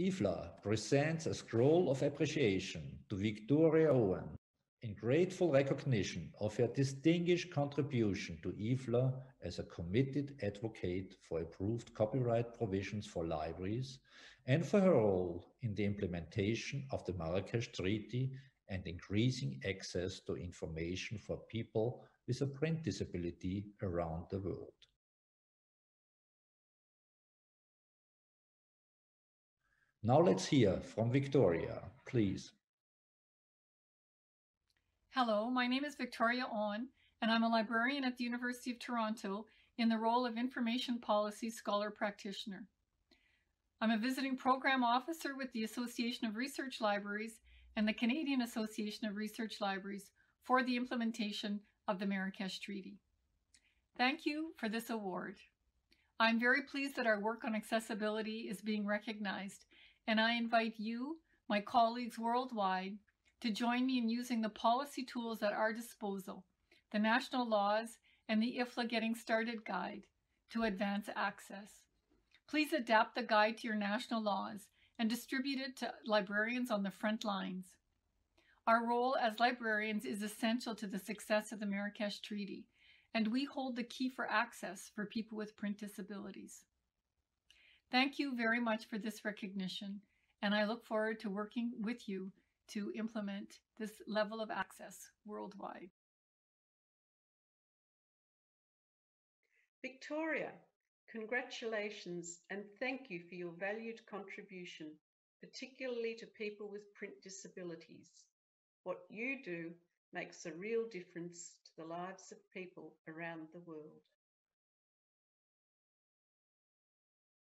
IFLA presents a scroll of appreciation to Victoria Owen in grateful recognition of her distinguished contribution to IFLA as a committed advocate for approved copyright provisions for libraries and for her role in the implementation of the Marrakesh Treaty and increasing access to information for people with a print disability around the world. Now let's hear from Victoria, please. Hello, my name is Victoria Owen, and I'm a librarian at the University of Toronto in the role of Information Policy Scholar Practitioner. I'm a visiting program officer with the Association of Research Libraries and the Canadian Association of Research Libraries for the implementation of the Marrakesh Treaty. Thank you for this award. I'm very pleased that our work on accessibility is being recognized, and I invite you, my colleagues worldwide, to join me in using the policy tools at our disposal, the national laws and the IFLA Getting Started Guide to advance access. Please adapt the guide to your national laws and distribute it to librarians on the front lines. Our role as librarians is essential to the success of the Marrakesh Treaty, and we hold the key for access for people with print disabilities. Thank you very much for this recognition, and I look forward to working with you to implement this level of access worldwide. Victoria, congratulations and thank you for your valued contribution, particularly to people with print disabilities. What you do makes a real difference to the lives of people around the world.